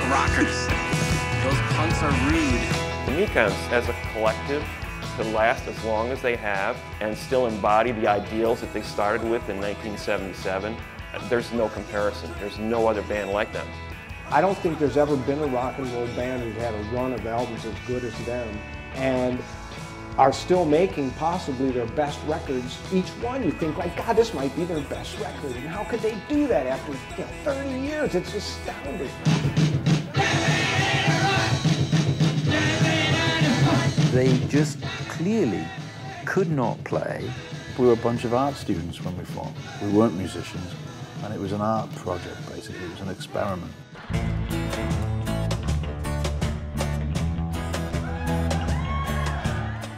got the Mekons, punk rockers. Those punks are rude. The Mekons, as a collective, to last as long as they have and still embody the ideals that they started with in 1977, there's no comparison. There's no other band like them. I don't think there's ever been a rock and roll band who's had a run of albums as good as them and are still making possibly their best records. Each one you think like, God, this might be their best record. And how could they do that after you know, 30 years? It's astounding. They just clearly could not play. We were a bunch of art students when we formed. We weren't musicians, and it was an art project, basically. It was an experiment.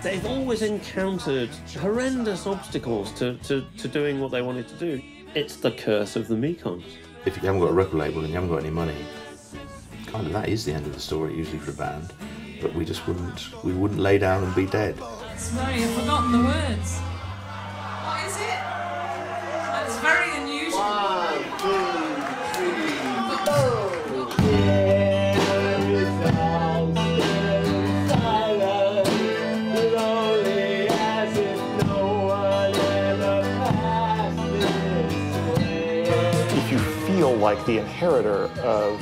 They've always encountered horrendous obstacles to, to, to doing what they wanted to do. It's the curse of the Mekons. If you haven't got a record label and you haven't got any money, kind of that is the end of the story usually for a band. But we just wouldn't we wouldn't lay down and be dead. Sorry, I've forgotten the words. What is it? That's very unusual. One, two, three, four. If you feel like the inheritor of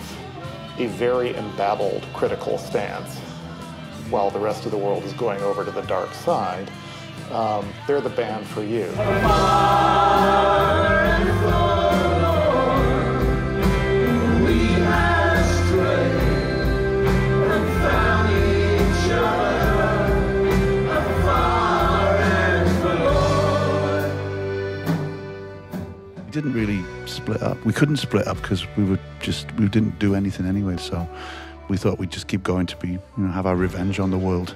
a very embattled critical stance while the rest of the world is going over to the dark side, um, they're the band for you. We didn't really split up. We couldn't split up because we were just, we didn't do anything anyway. So we thought we'd just keep going to be, you know, have our revenge on the world.